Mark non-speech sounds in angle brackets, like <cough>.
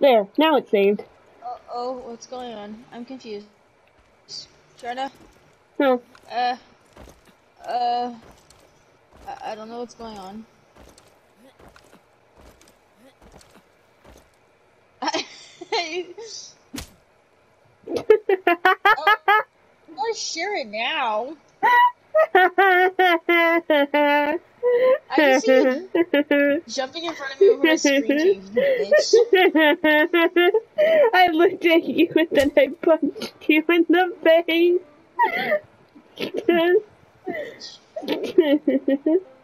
There, now it's saved. Oh, oh, what's going on? I'm confused. Try to, No. uh, uh, I, I don't know what's going on. <laughs> <laughs> oh, share it now. <laughs> I can see you jumping in front of me with my screen bitch. I looked at you and then I punched you in the face. <laughs> <laughs>